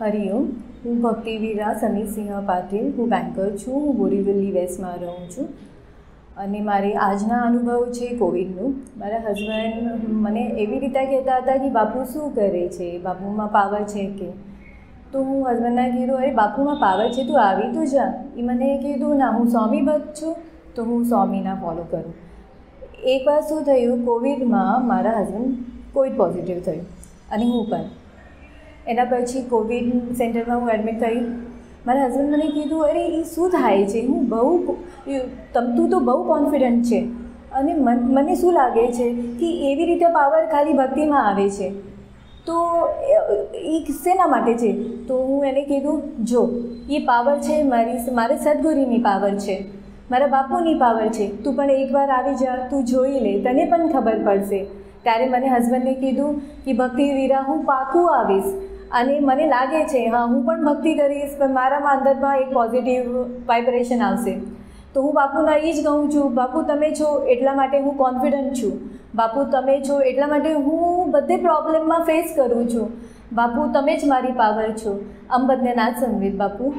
હરિઓમ હું ભક્તિવીરા સમીરસિંહ પાટીલ. હું બેન્કર છું. હું બોરીવલી વેસ્ટમાં રહું છું. અને મારે આજના અનુભવ છે કોવિડનું. મારા હસબન્ડ મને એવી રીતે કહેતા હતા કે, બાપુ, શું કરે છે? બાપુમાં પાવર છે કે? તો હું હસબન્ડના કીધું, અરે, બાપુમાં પાવર છે, તું આવી તો જા. એ મને કીધું, ના, હું સ્વામી ભક્ત છું, તો હું સ્વામીના ફોલો કરું. એકવાર શું થયું? કોવિડમાં મારા હસબન્ડ કોવિડ પોઝિટિવ થયું. અને હું પણ. એના પછી કોવિડ સેન્ટરમાં હું એડમિટ થઈ. મારા હસબન્ડ મને કીધું, અરે એ શું થાય છે? હું બહુ તમતું તો બહુ કોન્ફિડન્ટ છે. અને મન શું લાગે છે કે એવી રીતે પાવર ખાલી ભક્તિમાં આવે છે? તો, એ શેના માટે છે? તો હું એને કીધું, જો એ પાવર છે, મારી મારે સદગુરુની પાવર છે. મારા બાપુની પાવર છે. તું પણ એકવાર આવી જા, તું જોઈ લે, તને પણ ખબર પડશે. ત્યારે મને હસબન્ડને કીધું કે, ભક્તિ વીરા, હું પાકું આવીશ. અને મને લાગે છે, હા, હું પણ ભક્તિ કરીશ, પણ મારામાં અંદરમાં એક પોઝિટિવ વાઇબ્રેશન આવશે. તો હું બાપુના એ જ કહું છું. બાપુ, તમે છો એટલા માટે હું કોન્ફિડન્ટ છું. બાપુ, તમે છો એટલા માટે હું બધે પ્રોબ્લેમમાં ફેસ કરું છું. બાપુ, તમે જ મારી પાવર છો. અંબદને ના સંવિત બાપુ.